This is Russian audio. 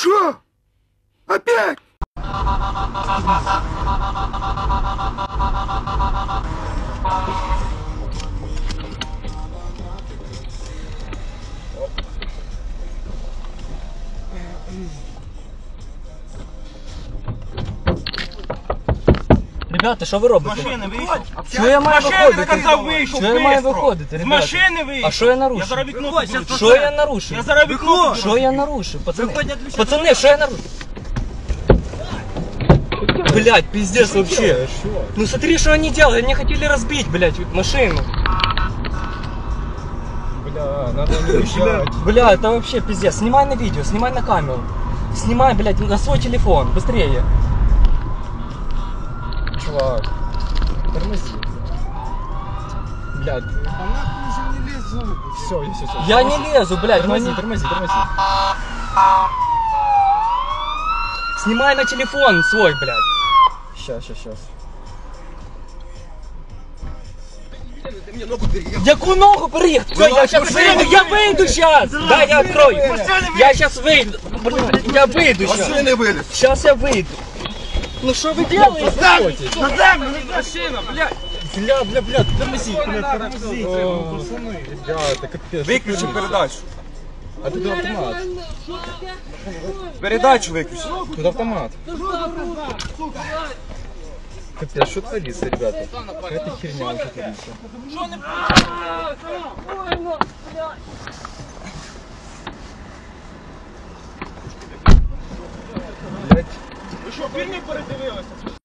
Что? Опять? Ребята, що ви робите? Машини вийшов. Що я маю Машини виходити? наказав вийшов. Що я маю бистро. виходити, З ребята? машини вийшов. А що я нарушив? Я зараз вікно підберу. Що я нарушив? Я зараз вікно підберу. Що я нарушив, пацани? Пацани, що я нарушив? Блять, пиздец вообще. Ну смотри, что они делали. Они хотели разбить, блять, машину. Бля, надо не уезжать. Бля, это вообще пиздец. Снимай на видео, снимай на камеру. Снимай, блядь, на свой телефон. Быстрее. Чувак, тормози. Блядь. Все, все, все. Я не лезу, блядь. Тормози, тормози, тормози. Снимай на телефон свой, блядь. Сейчас, сейчас, сейчас. Яку ногу переехать? я сейчас выйду, я выйду сейчас. Да, я открою. Я сейчас выйду. Блин, я выйду сейчас. Сейчас я выйду. Ну что вы делаете? На землю, не машина, блядь. Бля, бля, бля, тормози. О, Ребята, капец. Выключи передачу. А тут автомат. Передачу выключи. Тут автомат. Капец, что творится, ребята? Какая-то херня уже творится. Блять. Ви що, фільмі передивилися?